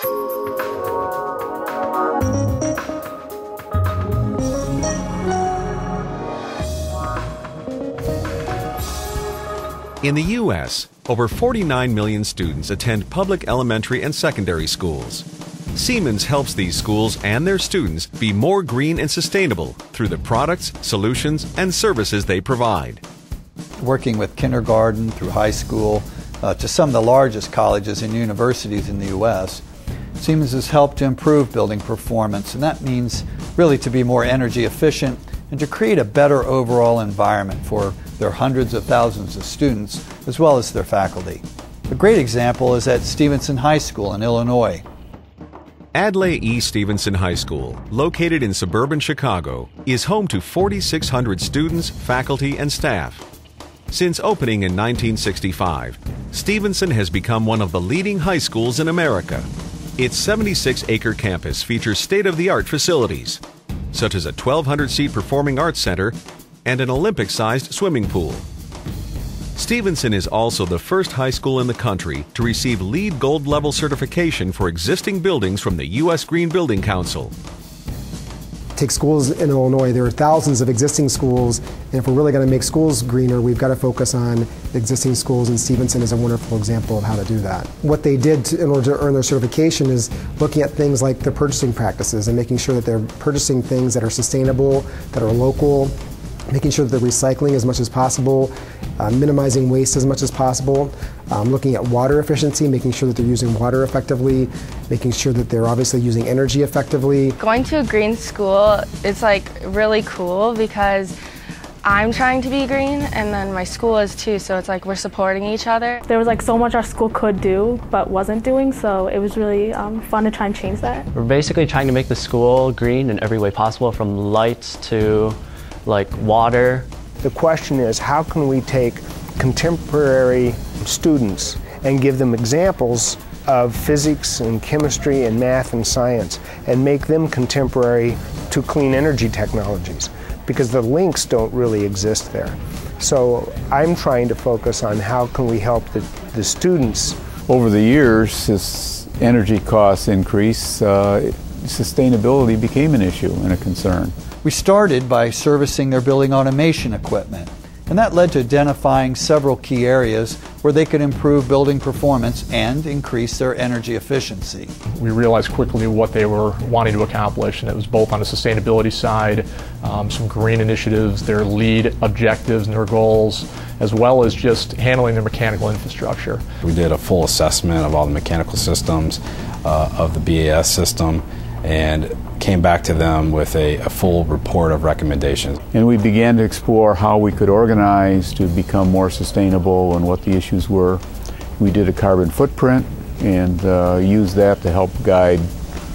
In the U.S., over 49 million students attend public elementary and secondary schools. Siemens helps these schools and their students be more green and sustainable through the products, solutions, and services they provide. Working with kindergarten through high school uh, to some of the largest colleges and universities in the U.S., Siemens has helped to improve building performance, and that means really to be more energy efficient and to create a better overall environment for their hundreds of thousands of students as well as their faculty. A great example is at Stevenson High School in Illinois. Adlai E. Stevenson High School, located in suburban Chicago, is home to 4,600 students, faculty, and staff. Since opening in 1965, Stevenson has become one of the leading high schools in America. Its 76 acre campus features state of the art facilities, such as a 1,200 seat performing arts center and an Olympic sized swimming pool. Stevenson is also the first high school in the country to receive LEED Gold level certification for existing buildings from the U.S. Green Building Council. Take schools in Illinois, there are thousands of existing schools, and if we're really going to make schools greener, we've got to focus on existing schools, and Stevenson is a wonderful example of how to do that. What they did to, in order to earn their certification is looking at things like their purchasing practices and making sure that they're purchasing things that are sustainable, that are local, making sure that they're recycling as much as possible, uh, minimizing waste as much as possible, um, looking at water efficiency, making sure that they're using water effectively, making sure that they're obviously using energy effectively. Going to a green school is like really cool because I'm trying to be green and then my school is too, so it's like we're supporting each other. There was like so much our school could do but wasn't doing, so it was really um, fun to try and change that. We're basically trying to make the school green in every way possible from lights to like water. The question is how can we take contemporary students and give them examples of physics and chemistry and math and science and make them contemporary to clean energy technologies because the links don't really exist there. So I'm trying to focus on how can we help the, the students. Over the years, as energy costs increase, uh, sustainability became an issue and a concern. We started by servicing their building automation equipment, and that led to identifying several key areas where they could improve building performance and increase their energy efficiency. We realized quickly what they were wanting to accomplish, and it was both on the sustainability side, um, some green initiatives, their LEED objectives and their goals, as well as just handling their mechanical infrastructure. We did a full assessment of all the mechanical systems uh, of the BAS system and came back to them with a, a, full report of recommendations. And we began to explore how we could organize to become more sustainable and what the issues were. We did a carbon footprint and uh, used that to help guide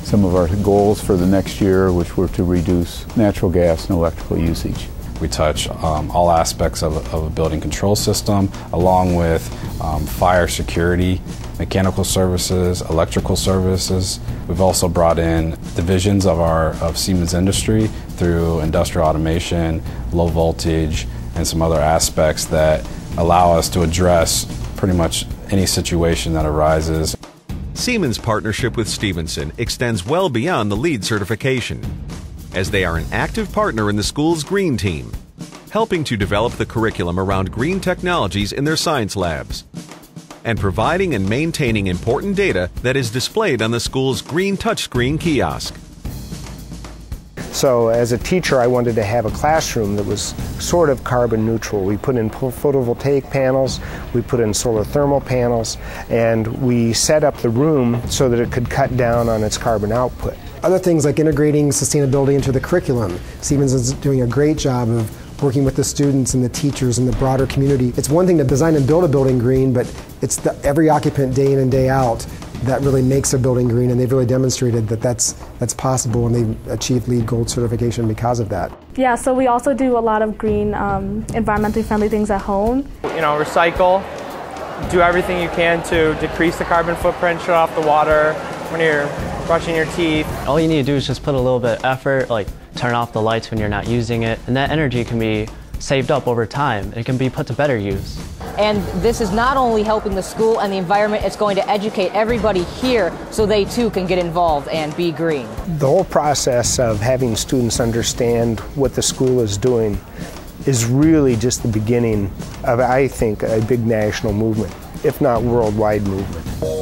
some of our goals for the next year, which were to reduce natural gas and electrical usage. We touch um, all aspects of a, of a, building control system, along with um, fire security, mechanical services, electrical services. We've also brought in divisions of our of Siemens Industry through industrial automation, low voltage, and some other aspects that allow us to address pretty much any situation that arises. Siemens' partnership with Stevenson extends well beyond the LEED certification as they are an active partner in the school's green team, helping to develop the curriculum around green technologies in their science labs, and providing and maintaining important data that is displayed on the school's green touchscreen kiosk. So, as a teacher, I wanted to have a classroom that was sort of carbon neutral. We put in photovoltaic panels, we put in solar thermal panels, and we set up the room so that it could cut down on its carbon output. Other things like integrating sustainability into the curriculum. Siemens is doing a great job of working with the students and the teachers and the broader community. It's one thing to design and build a building green, but it's the, every occupant day in and day out that really makes a building green, and they've really demonstrated that that's that's possible, and they've achieved LEED Gold certification because of that. Yeah, so we also do a lot of green, um, environmentally friendly things at home. You know, recycle, do everything you can to decrease the carbon footprint, shut off the water when you're brushing your teeth. All you need to do is just put a little bit of effort, like turn off the lights when you're not using it, and that energy can be saved up over time. It can be put to better use. And this is not only helping the school and the environment, it's going to educate everybody here so they too can get involved and be green. The whole process of having students understand what the school is doing is really just the beginning of, I think, a big national movement, if not worldwide movement.